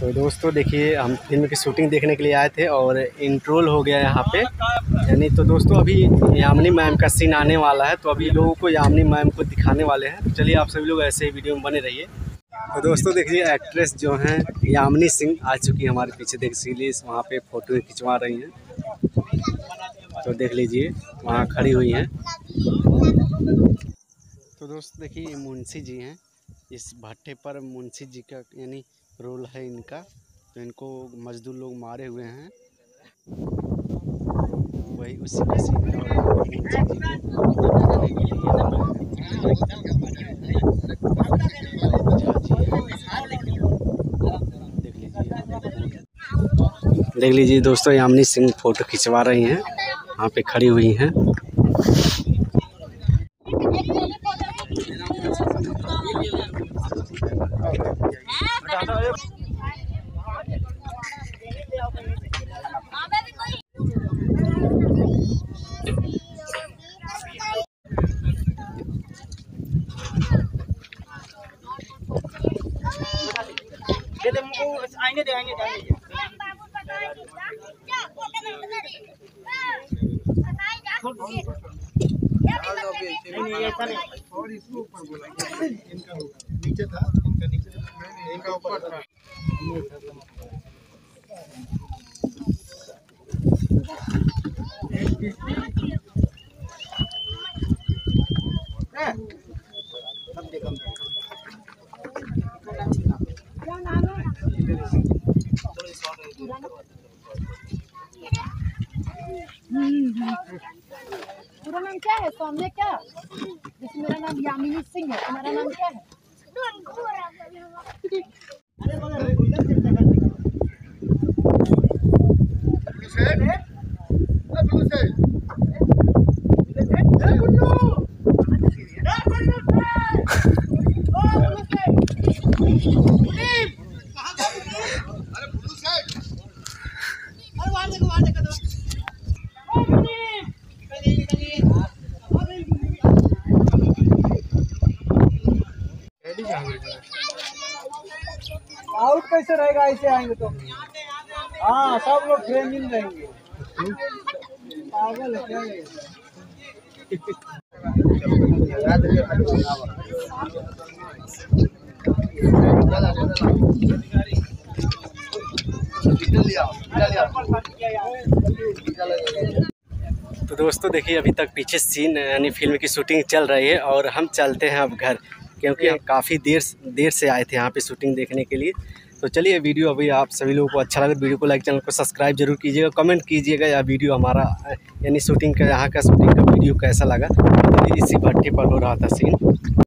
तो दोस्तों देखिए, हम फ़िल्म की शूटिंग देखने के लिए आए थे और इंट्रोल हो गया यहाँ पे। यानी तो दोस्तों अभी यामिनी मैम का सीन आने वाला है तो अभी लोगों को यामिनी मैम को दिखाने वाले हैं। तो चलिए आप सभी लोग ऐसे ही वीडियो में बने रहिए। तो दोस्तों देखिए एक्ट्रेस जो हैं, यामिनी सिंह आ चुकी है हमारे पीछे। देख इसीलिए वहाँ पे फ़ोटो खिंचवा रही हैं। तो देख लीजिए, वहाँ खड़ी हुई हैं। तो दोस्त देखिए, मुंशी जी हैं। इस भट्टे पर मुंशी जी का, यानी रोल है इनका तो इनको मजदूर लोग मारे हुए हैं। वही उसी को देख लीजिए दोस्तों यामिनी सिंह फ़ोटो खिंचवा रही हैं। वहाँ पे खड़ी हुई हैं। आएँगे दे आएँगे जाएँगे नहीं नहीं और इसको ऊपर बोला इनका नीचे था इनका नीचे था इनका ऊपर था। पूरा नाम क्या है? सामने क्या? जैसे मेरा नाम यामिनी सिंह है। तुम्हारा नाम क्या है? ब्लू आउट कैसे रहेगा ऐसे आएँगे तो हाँ सब लोग ट्रेनिंग रहेंगे पागल क्या? तो दोस्तों देखिए, अभी तक पीछे सीन यानी फ़िल्म की शूटिंग चल रही है और हम चलते हैं अब घर, क्योंकि हम काफ़ी देर देर से आए थे यहाँ पे शूटिंग देखने के लिए। तो चलिए वीडियो अभी आप सभी लोगों को अच्छा लगे वीडियो को लाइक चैनल को सब्सक्राइब ज़रूर कीजिएगा। कमेंट कीजिएगा या वीडियो हमारा, यानी शूटिंग का, यहाँ का शूटिंग का वीडियो कैसा लगा। तो इसी भट्टी पर हो रहा था सीन